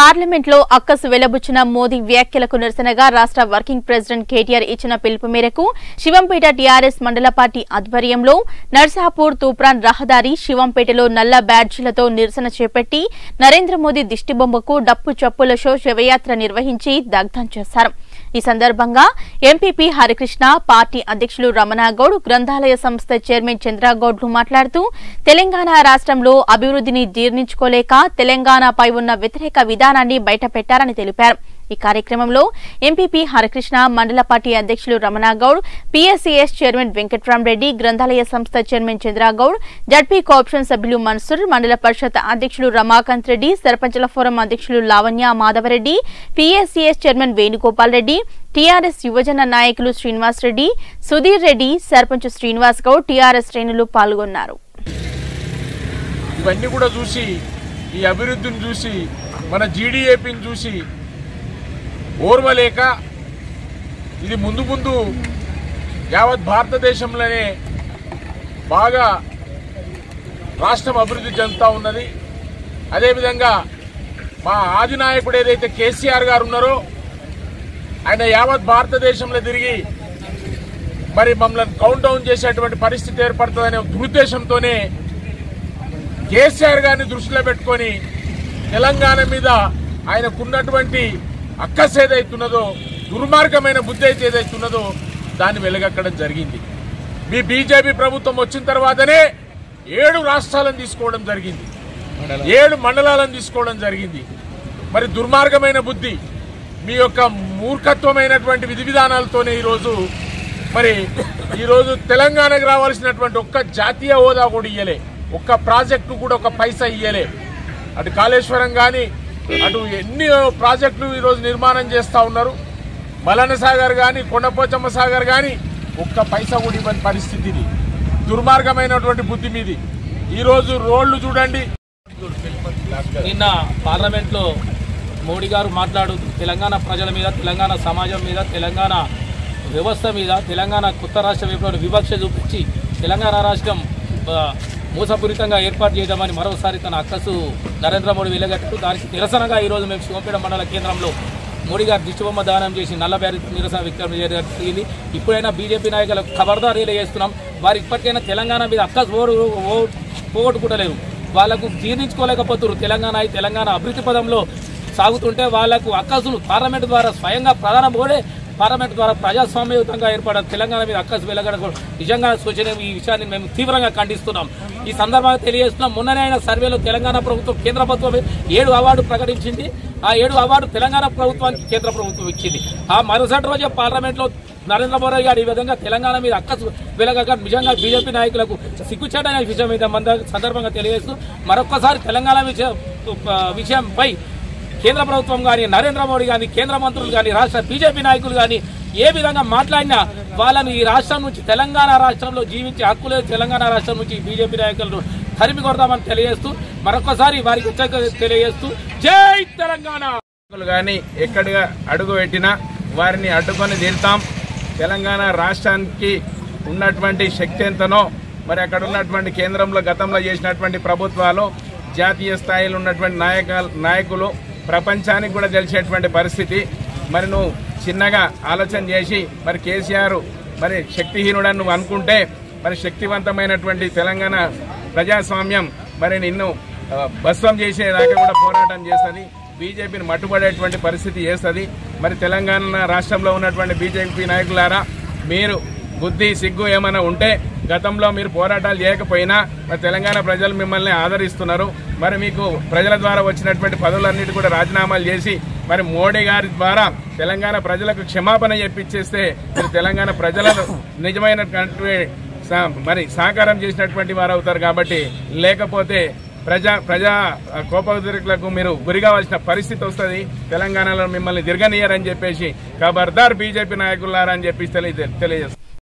పార్లమెంట్లో అక్కసు వెలబుచ్చిన మోదీ వ్యాఖ్యలకు నిరసనగా రాష్ట్ర వర్కింగ్ ప్రెసిడెంట్ కేటీఆర్ ఇచ్చిన పిలుపు మేరకు శివంపేట టీఆర్ఎస్ మండల పార్టీ ఆధ్వర్యంలో నర్సాపూర్ తూప్రాన్ రహదారి శివంపేటలో నల్ల బ్యాడ్జీలతో నిరసన చేపట్టి నరేంద్ర మోదీ దిష్టిబొమ్మకు డప్పు చప్పుల షో శివయాత్ర నిర్వహించి దగ్ధం చేశారు. ఈ సందర్భంగా ఎంపీపీ హరికృష్ణ పార్టీ అధ్యక్షులు రమణాగౌడ్ గ్రంథాలయ సంస్థ చైర్మన్ చంద్రగౌడ్లు మాట్లాడుతూ తెలంగాణ రాష్ట్రంలో అభివృద్ధిని జీర్ణించుకోలేక తెలంగాణపై ఉన్న వ్యతిరేక విధానాన్ని బయటపెట్టారని తెలిపారు. ఈ కార్యక్రమంలో ఎంపీపీ హరకృష్ణ మండల పార్టీ అధ్యక్షులు రమణాగౌడ్ పీఎస్సీఎస్ చైర్మన్ వెంకట్రామరెడ్డి గ్రంథాలయ సంస్థ చైర్మన్ చంద్రగౌడ్ జడ్పీ కోఆప్షన్ సభ్యులు మన్సూర్ మండల పరిషత్ అధ్యక్షులు రమాకాంత్ రెడ్డి సర్పంచుల ఫోరం అధ్యక్షులు Lavanya Madhavareddy PSCS chairman Venugopal Reddy TRS యువజన నాయకులు శ్రీనివాస్ రెడ్డి సుధీర్ రెడ్డి సర్పంచ్ శ్రీనివాస్ గౌడ్ టీఆర్ఎస్ శ్రేణులు పాల్గొన్నారు. ఇవన్నీ కూడా చూసి ఈ అభివృద్ధిని చూసి మన జీడిఏపీని చూసి ఓర్వలేక ఇది ముందు ముందు యావత్ భారతదేశంలోనే బాగా రాష్ట్రం అభివృద్ధి చెందుతూ ఉన్నది. అదేవిధంగా మా ఆదినాయకుడు ఏదైతే కేసీఆర్ గారు ఉన్నారో ఆయన యావత్ భారతదేశంలో తిరిగి మరి మమ్మల్ని కౌంట్ డౌన్ చేసేటువంటి పరిస్థితి ఏర్పడుతుందనే దురుద్దేశంతోనే కేసీఆర్ గారిని దృష్టిలో పెట్టుకొని తెలంగాణ మీద ఆయనకున్నటువంటి అక్కస్ ఏదైతున్నదో దుర్మార్గమైన బుద్ధి అయితే ఏదైతున్నదో దాన్ని వెలగక్కడం జరిగింది. మీ బీజేపీ ప్రభుత్వం వచ్చిన తర్వాతనే ఏడు రాష్ట్రాలను తీసుకోవడం జరిగింది. ఏడు మండలాలను తీసుకోవడం జరిగింది. మరి దుర్మార్గమైన బుద్ధి మీ యొక్క మూర్ఖత్వమైనటువంటి విధి విధానాలతోనే ఈరోజు మరి ఈరోజు తెలంగాణకు రావాల్సినటువంటి ఒక్క జాతీయ హోదా కూడా ఇయ్యలే. ఒక్క ప్రాజెక్టు కూడా ఒక పైసా ఇయ్యలే. అటు కాళేశ్వరం కానీ అటు ఎన్ని ప్రాజెక్టులు ఈరోజు నిర్మాణం చేస్తూ ఉన్నారు? మలన సాగర్ కానీ కొండపోచమ్మ సాగర్ కానీ ఒక్క పైసా కూడా ఇవ్వని పరిస్థితి ఇది. దుర్మార్గమైనటువంటి బుద్ధి మీది. ఈరోజు రోడ్లు చూడండి. నిన్న పార్లమెంట్లో మోడీ గారు మాట్లాడు తెలంగాణ ప్రజల మీద తెలంగాణ సమాజం మీద తెలంగాణ వ్యవస్థ మీద తెలంగాణ కొత్త రాష్ట్ర వైపు వివక్ష చూపించి తెలంగాణ రాష్ట్రం మోసపూరితంగా ఏర్పాటు చేయడమని మరోసారి తన అక్కసు నరేంద్ర మోడీ వెలగట్టు దానికి నిరసనగా ఈరోజు మేము శివపేట మండల కేంద్రంలో మోడీ గారు దిష్టిబొమ్మ దానం చేసి నల్ల నిరసన వ్యక్తం జరిగింది ఇప్పుడైనా బీజేపీ నాయకులకు రీలే చేస్తున్నాం. వారు ఇప్పటికైనా తెలంగాణ మీద అక్కసు ఓడు పోగొట్టుకుంటలేరు. వాళ్ళకు జీర్ణించుకోలేకపోతున్నారు. తెలంగాణ తెలంగాణ అభివృద్ధి పదంలో సాగుతుంటే వాళ్ళకు అక్కసును పార్లమెంట్ ద్వారా స్వయంగా ప్రధాన బోర్డే పార్లమెంట్ ద్వారా ప్రజాస్వామ్యయుతంగా ఏర్పడిన తెలంగాణ మీద అక్కసు వెలగడం నిజంగా సూచన ఈ విషయాన్ని మేము తీవ్రంగా ఖండిస్తున్నాం. ఈ సందర్భంగా తెలియజేస్తున్నాం. మొన్ననే అయిన సర్వేలో తెలంగాణ ప్రభుత్వం కేంద్ర ప్రభుత్వం ఏడు అవార్డు ప్రకటించింది. ఆ ఏడు అవార్డు తెలంగాణ ప్రభుత్వానికి కేంద్ర ప్రభుత్వం ఇచ్చింది. ఆ మరుసటి రోజే పార్లమెంట్లో నరేంద్ర మోడీ గారు ఈ విధంగా తెలంగాణ మీద అక్కసు వెలగక నిజంగా బీజేపీ నాయకులకు సిగ్గుచేటనే విషయం మీద మన సందర్భంగా తెలియజేస్తూ మరొక్కసారి తెలంగాణ విషయం విషయంపై కేంద్ర ప్రభుత్వం కానీ నరేంద్ర మోడీ కానీ కేంద్ర మంత్రులు కానీ రాష్ట్ర బీజేపీ నాయకులు కానీ ఏ విధంగా మాట్లాడినా వాళ్ళని ఈ రాష్ట్రం నుంచి తెలంగాణ రాష్ట్రంలో జీవించే హక్కు లేదు. తెలంగాణ రాష్ట్రం నుంచి బీజేపీ నాయకులను తరిమి కొడదామని తెలియజేస్తూ మరొకసారి వారికి తెలియజేస్తూ జై తెలంగాణ! కానీ ఎక్కడ అడుగు పెట్టినా వారిని అడ్డుకొని తీరుతాం. తెలంగాణ రాష్ట్రానికి ఉన్నటువంటి శక్తి ఎంతనో మరి అక్కడ ఉన్నటువంటి కేంద్రంలో గతంలో చేసినటువంటి ప్రభుత్వాలు జాతీయ స్థాయిలో ఉన్నటువంటి నాయక నాయకులు ప్రపంచానికి కూడా తెలిసేటువంటి పరిస్థితి. మరి నువ్వు చిన్నగా ఆలోచన చేసి మరి కేసీఆర్ మరి శక్తిహీనుడని నువ్వు అనుకుంటే మరి శక్తివంతమైనటువంటి తెలంగాణ ప్రజాస్వామ్యం మరి నిన్ను భస్వం చేసేదాకా కూడా పోరాటం చేస్తుంది. బీజేపీని మట్టుబడేటువంటి పరిస్థితి చేస్తుంది. మరి తెలంగాణ రాష్ట్రంలో ఉన్నటువంటి బీజేపీ నాయకులారా మీరు బుద్ధి సిగ్గు ఏమైనా ఉంటే గతంలో మీరు పోరాటాలు చేయకపోయినా మరి తెలంగాణ ప్రజలు మిమ్మల్ని ఆదరిస్తున్నారు. మరి మీకు ప్రజల ద్వారా వచ్చినటువంటి పదవులన్నిటి కూడా రాజీనామాలు చేసి మరి మోడీ గారి ద్వారా తెలంగాణ ప్రజలకు క్షమాపణ చెప్పించేస్తే మీరు తెలంగాణ ప్రజలను నిజమైన మరి సహకారం చేసినటువంటి వారు అవుతారు కాబట్టి లేకపోతే ప్రజా ప్రజా కోపోద్రికులకు మీరు గురికావాల్సిన పరిస్థితి వస్తుంది. తెలంగాణలో మిమ్మల్ని తిరగనీయరని చెప్పేసి ఖబర్దార్ బీజేపీ నాయకులారని అని చెప్పి తెలియజేస్తారు